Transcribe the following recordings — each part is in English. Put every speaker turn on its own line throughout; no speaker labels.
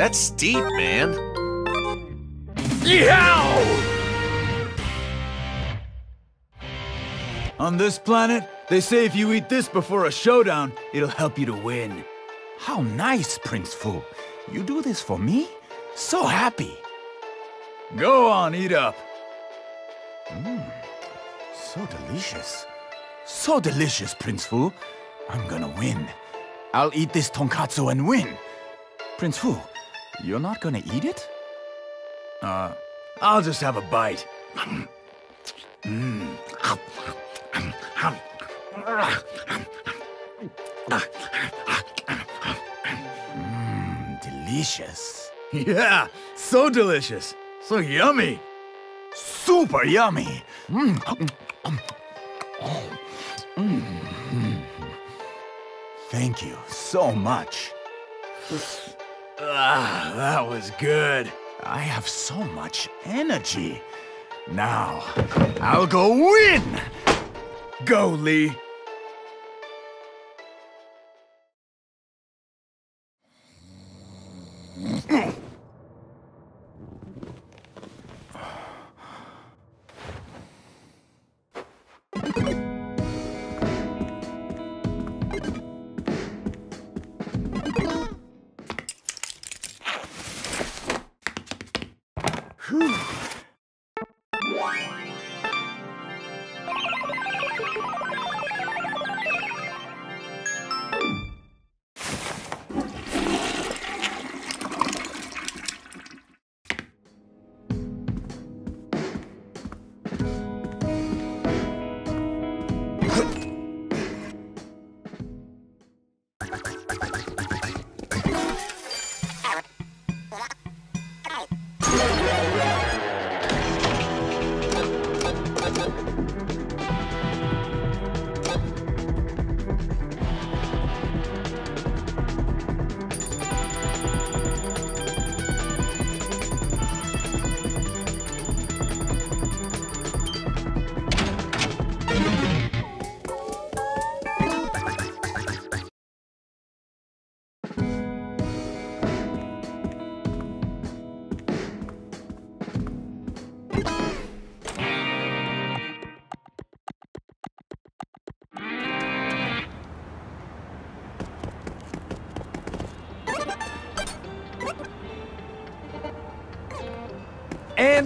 That's steep, man.
Yow!
On this planet, they say if you eat this before a showdown, it'll help you to win.
How nice, Prince Fu. You do this for me? So happy.
Go on, eat up.
Mmm, So delicious. So delicious, Prince Fu. I'm gonna win. I'll eat this tonkatsu and win. Prince Fu, you're not gonna eat it?
Uh, I'll just have a bite.
Mmm delicious.
Yeah, so delicious. So yummy.
Super yummy. Mm. Mm. Thank you so much.
Ah, that was good.
I have so much energy. Now, I'll go win!
Go, Lee.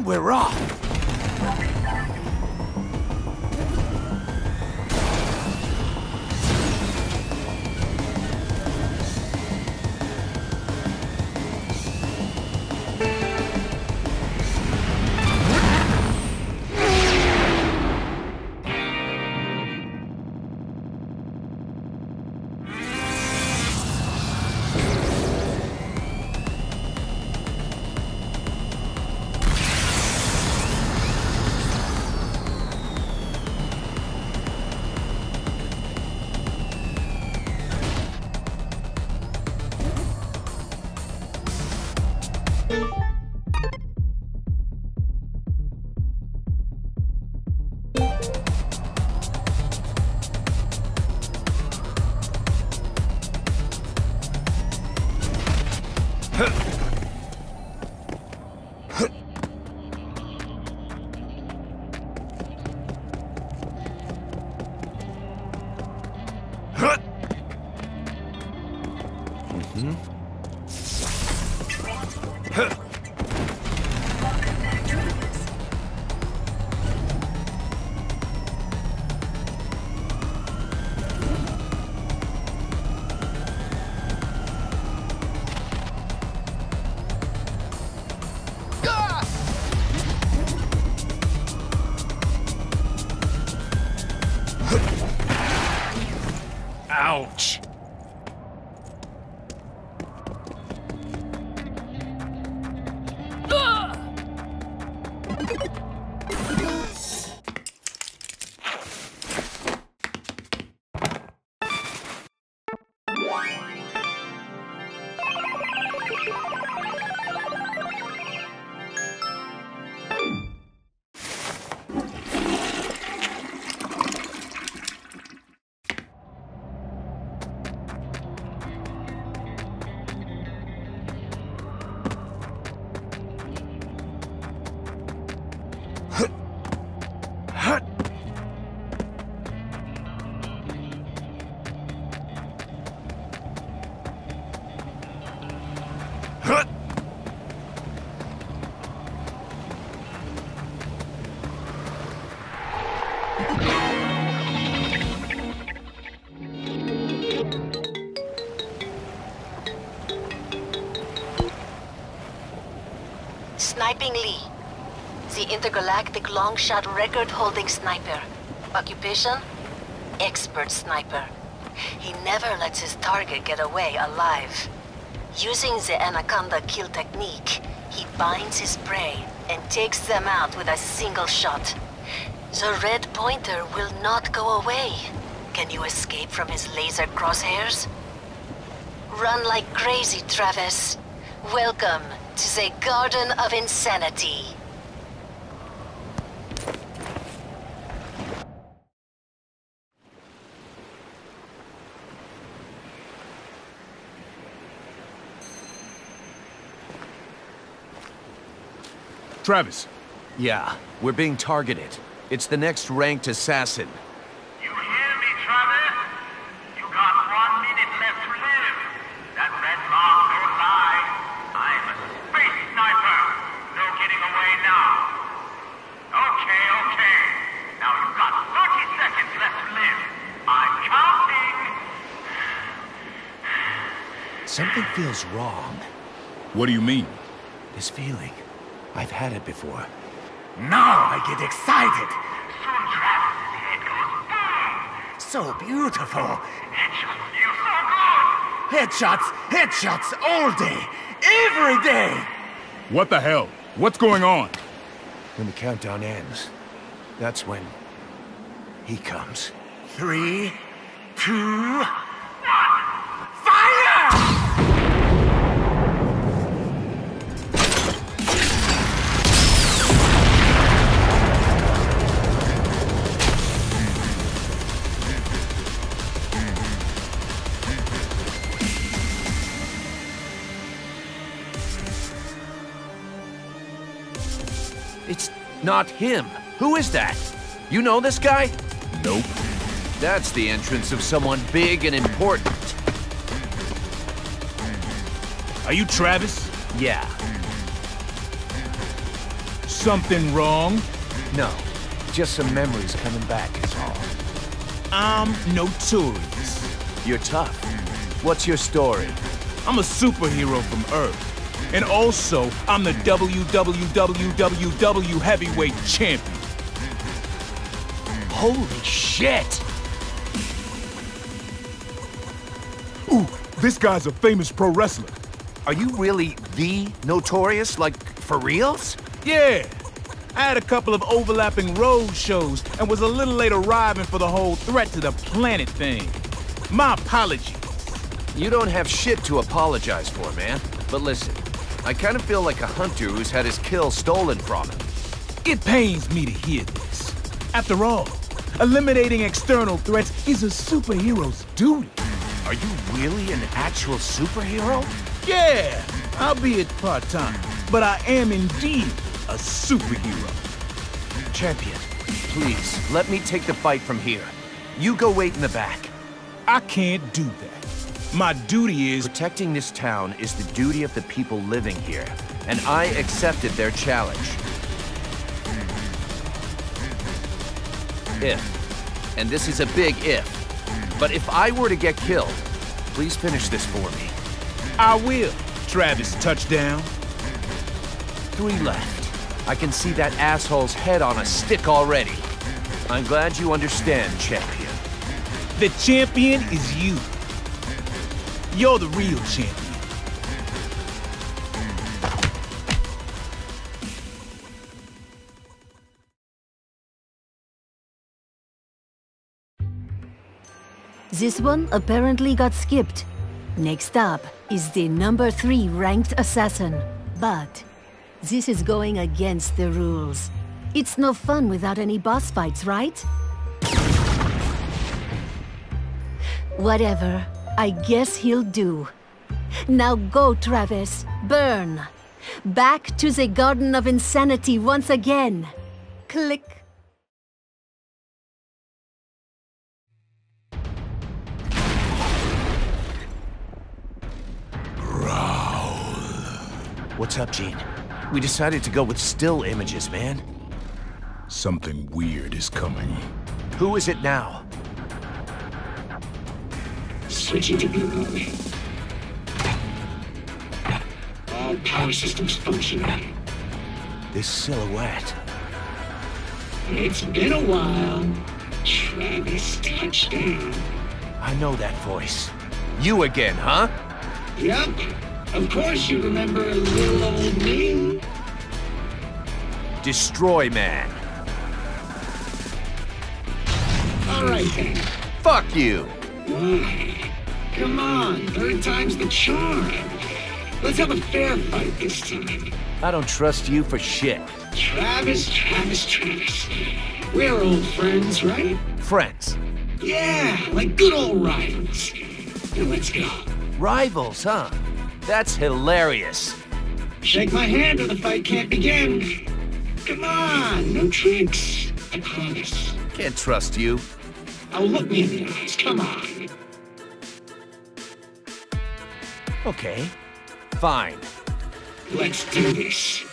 We're off.
Lee. The intergalactic long-shot record-holding sniper. Occupation? Expert sniper. He never lets his target get away alive. Using the Anaconda kill technique, he binds his prey and takes them out with a single shot. The red pointer will not go away. Can you escape from his laser crosshairs? Run like crazy, Travis. Welcome to a Garden of Insanity.
Travis,
Yeah, we're being targeted. It's the next ranked assassin.
You hear me, Travis? You got one minute left to live. That red mark don't lie. I'm a space sniper. No getting away now. Okay, okay. Now you've got 30 seconds left to live. I'm counting.
Something feels wrong.
what do you mean?
This feeling. I've had it before.
Now I get excited.
Soon Travis's head goes boom.
So beautiful.
Headshot feel so good.
Headshots, headshots all day, every day.
What the hell? What's going on?
When the countdown ends, that's when he comes.
Three, two,
not him. Who is that? You know this guy?
Nope.
That's the entrance of someone big and important.
Are you Travis?
Yeah.
Something wrong?
No. Just some memories coming back is all.
I'm notorious.
You're tough. What's your story?
I'm a superhero from Earth. And also, I'm the WWWWW heavyweight champion.
Holy shit!
Ooh, this guy's a famous pro wrestler.
Are you really the Notorious? Like, for reals?
Yeah. I had a couple of overlapping road shows and was a little late arriving for the whole threat to the planet thing. My apology.
You don't have shit to apologize for, man. But listen, I kind of feel like a hunter who's had his kill stolen from him.
It pains me to hear this. After all, eliminating external threats is a superhero's duty.
Are you really an actual superhero?
Yeah, albeit part-time, but I am indeed a superhero.
Champion, please, let me take the fight from here. You go wait in the back.
I can't do that. My duty is
Protecting this town is the duty of the people living here, and I accepted their challenge. If, and this is a big if, but if I were to get killed, please finish this for me.
I will. Travis touchdown.
Three left. I can see that asshole's head on a stick already. I'm glad you understand, champion.
The champion is you. You're the real champion.
This one apparently got skipped. Next up is the number three ranked assassin. But this is going against the rules. It's no fun without any boss fights, right? Whatever. I guess he'll do. Now go, Travis. Burn. Back to the Garden of Insanity once again. Click.
What's up, Gene? We decided to go with still images, man.
Something weird is coming.
Who is it now?
Switching to blue mode. All power systems functioning.
This silhouette.
It's been a while. Travis touchdown.
I know that voice. You again, huh?
Yep. Of course you remember little old me.
Destroy Man.
All right then.
Fuck you.
Come on, third time's the charm. Let's have a fair fight this time.
I don't trust you for shit.
Travis, Travis, Travis. We're old friends, right?
Friends.
Yeah, like good old rivals. Now let's go.
Rivals, huh? That's hilarious.
Shake my hand or the fight can't begin. Come on, no tricks. I promise.
Can't trust you.
Oh, look me in the eyes. Come on.
Okay. Fine.
Let's do this.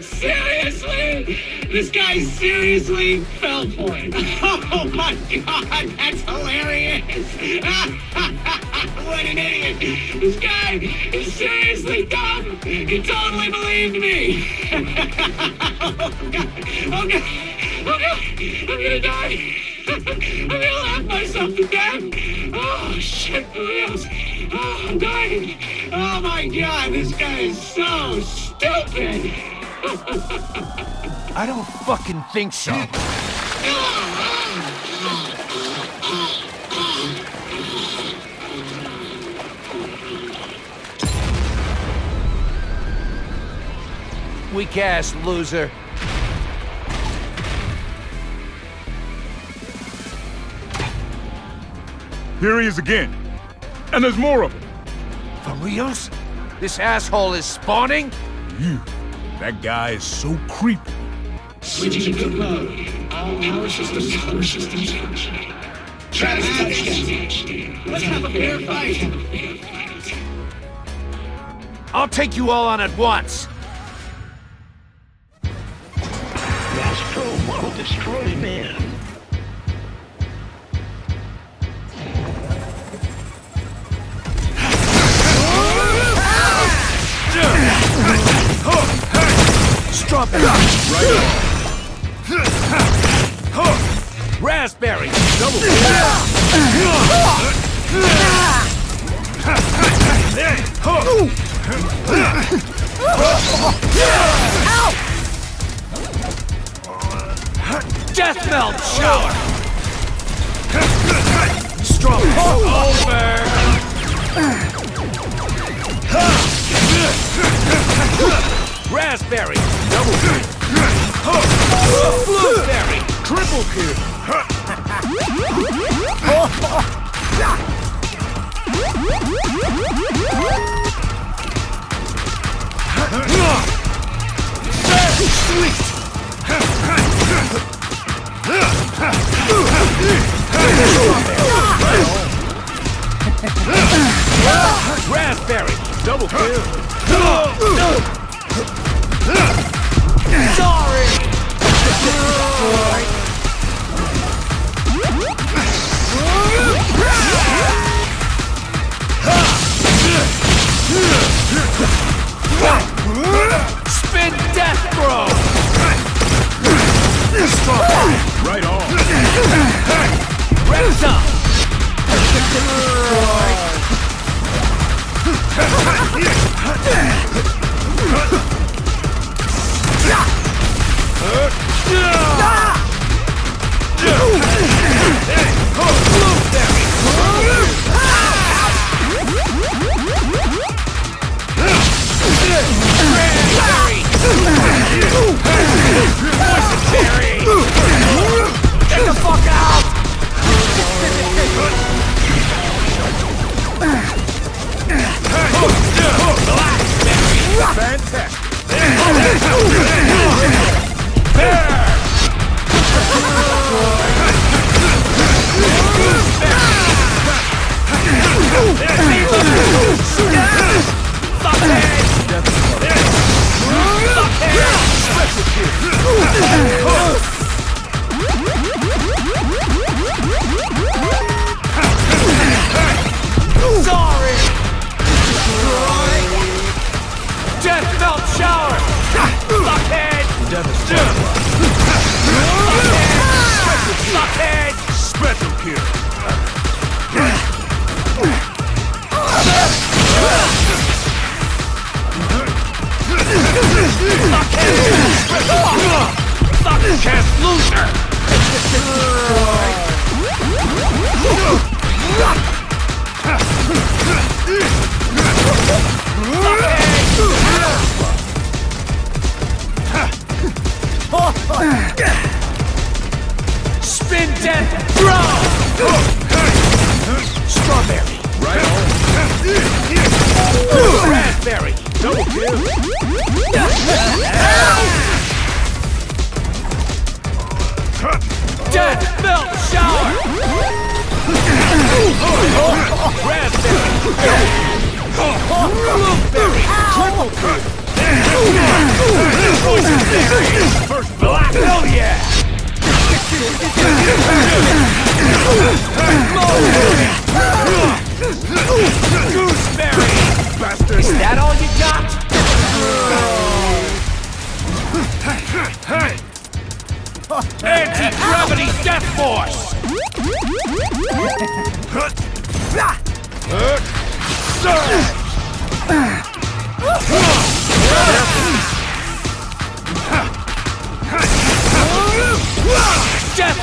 Seriously? This guy seriously fell for it. Oh my god, that's hilarious. what an idiot. This guy is seriously dumb. He totally believed me. oh god. Oh god. Oh god. I'm gonna die. I'm gonna laugh myself to death. Oh shit, for reals. Oh, I'm dying. Oh my god, this guy is so stupid.
I don't fucking think so. Oh, Weak ass loser.
Here he is again. And there's more of them.
For reals? This asshole is spawning?
You. That guy is so creepy.
Switching to good mode. All power systems, power systems functioning. Travis touchdown. Let's have a fair fight.
I'll take you all on at once.
Astro will destroy man.
Strawberry. Raspberry. Double. Death melt shower. Strawberry. Over. Raspberry. Double kill. Blueberry. Triple kill. Raspberry. Double kill. Sorry.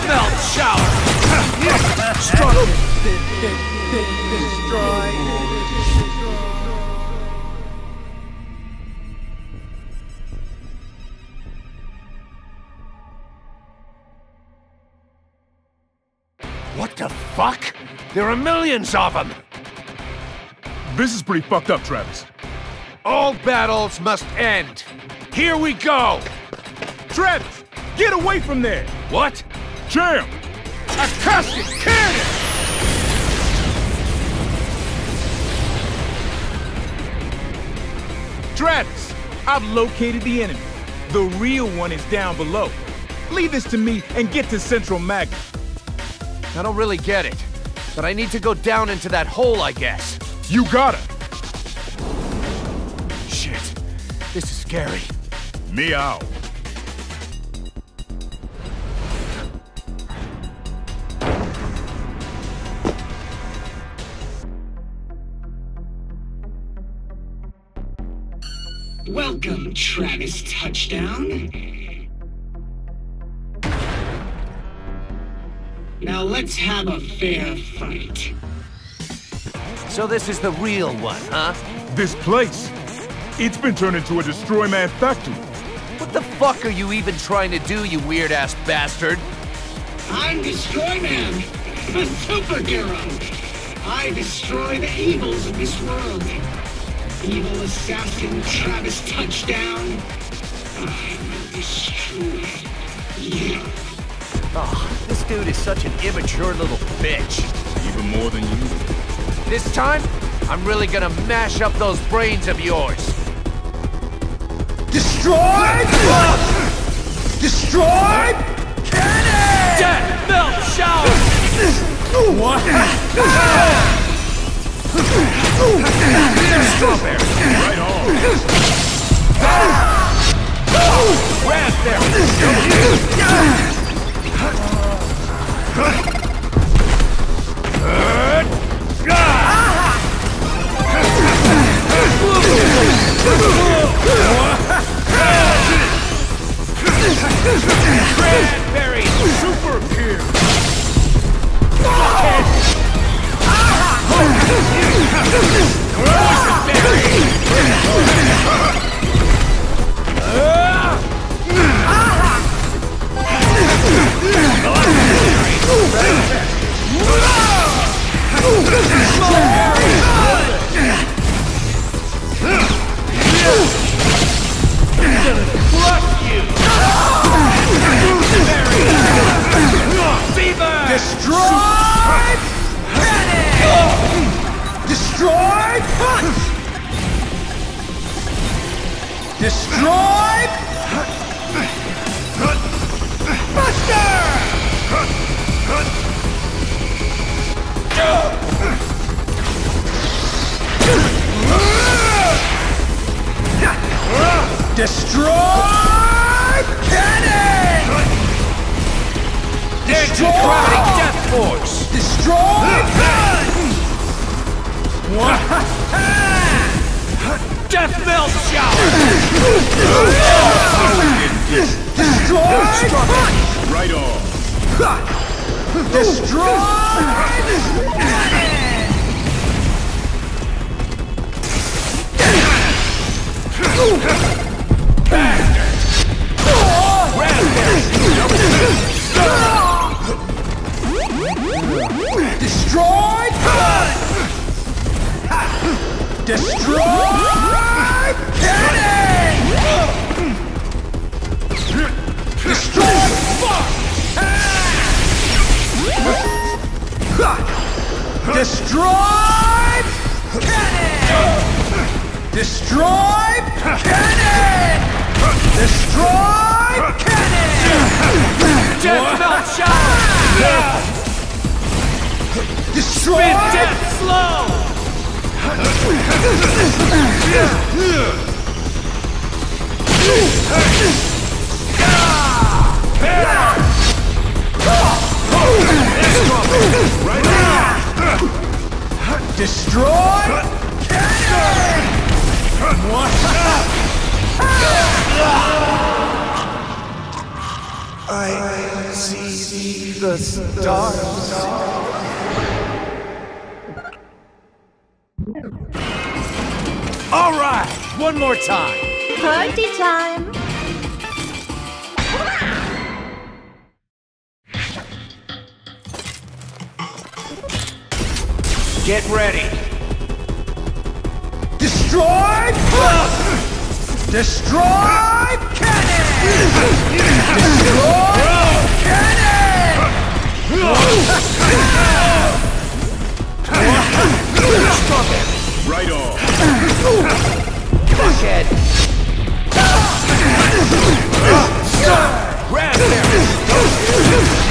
Melt shower! Strong. What the fuck? There are millions of them!
This is pretty fucked up, Travis.
All battles must end! Here we go!
Travis, get away from there.
What?
Jam.
A cannon!
Travis, I've located the enemy. The real one is down below. Leave this to me and get to Central Magnet.
I don't really get it, but I need to go down into that hole, I guess.
You gotta.
Shit. This is scary.
Meow.
Welcome, Travis Touchdown. Now let's have a fair fight.
So this is the real one, huh?
This place. It's been turned into a Destroy Man factory.
What the fuck are you even trying to do, you weird-ass bastard?
I'm Destroy Man, a superhero. I destroy the evils of this world. Evil assassin Travis Touchdown. I will destroy you.
Oh, this dude is such an immature little bitch.
Even more than you.
This time, I'm really gonna mash up those brains of yours.
Destroyed! Destroyed! Cannon!
Death melt shower!
What? Ah!
Strawberry!
Right on.
Raspberry! Raspberry! Super kill! Fever!
Destroy! Destroy! Destroy! Destroy! Cannon! Destroy! Cannon! Destroy! Cannon!
Death melt shower!
Destroy!
Death slow!
Destroy! I see the stars.
All right, one more time.
Party time!
Get ready.
Destroy! Destroy! Cannon! Destroy! Cannon!
Right on.
Buckhead. Raspberry.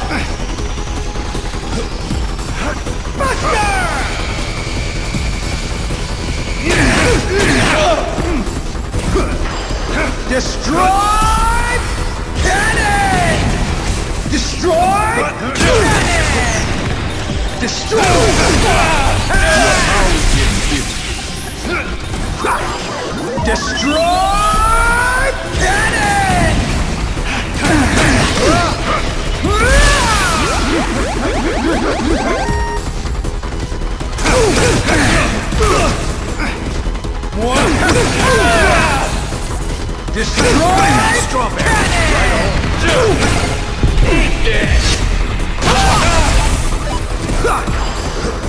Destroy! Destroy! Cannon! Destroy! Cannon! Destroy! Destroy! Destroy!
Strawberry.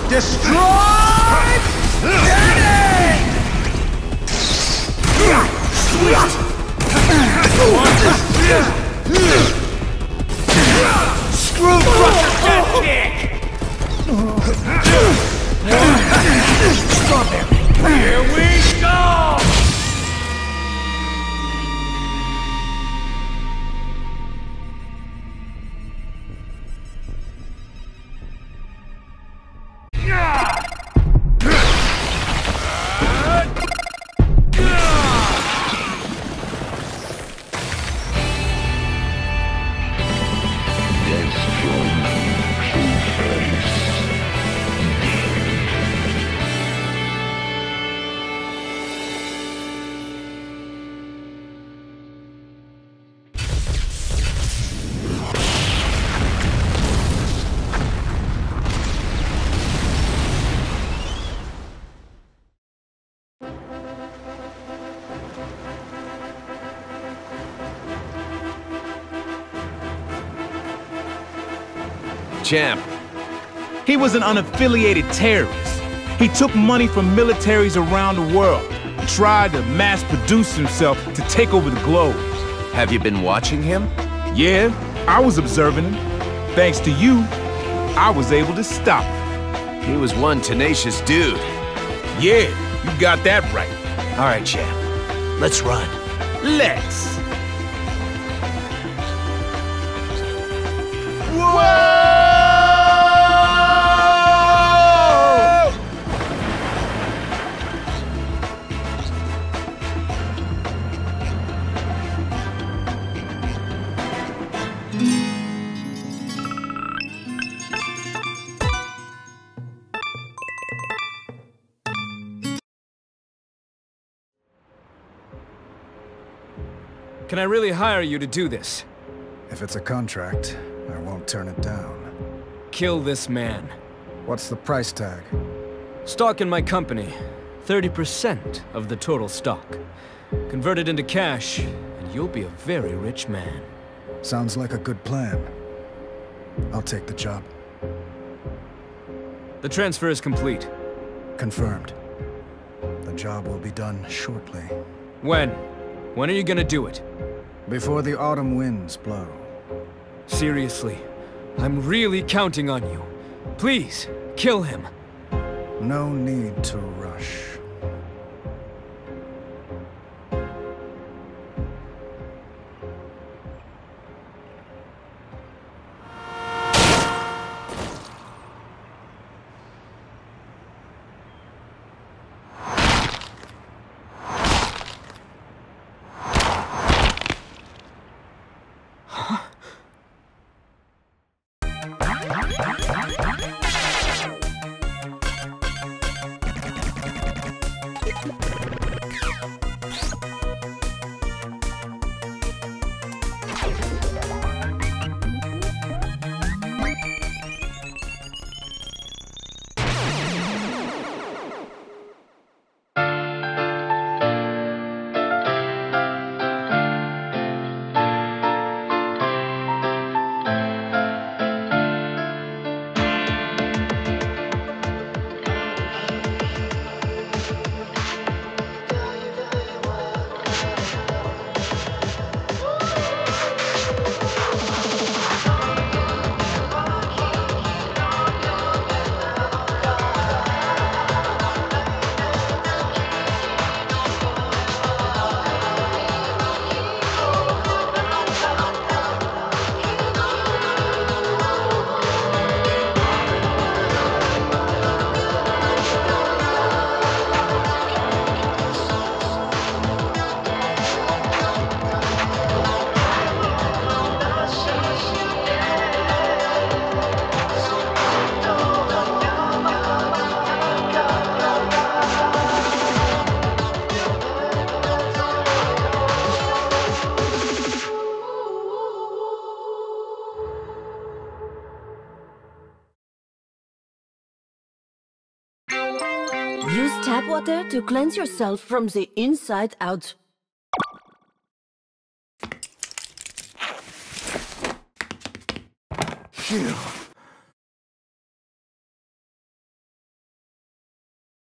Destroy! Cannon!
Screw Crusher death Strawberry. Here we go. Champ,
He was an unaffiliated terrorist. He took money from militaries around the world, and tried to mass produce himself to take over the globe.
Have you been watching him?
Yeah, I was observing him. Thanks to you, I was able to stop him.
He was one tenacious dude.
Yeah, you got that right.
All right, champ. Let's run.
Let's.
Can I really hire you to do this?
If it's a contract, I won't turn it down.
Kill this man.
What's the price tag?
Stock in my company. 30% of the total stock. Convert it into cash, and you'll be a very rich man.
Sounds like a good plan. I'll take the job.
The transfer is complete.
Confirmed. The job will be done shortly.
When? When are you gonna do it?
Before the autumn winds blow.
Seriously, I'm really counting on you. Please, kill him.
No need to rush.
To cleanse yourself from the inside out.
Phew.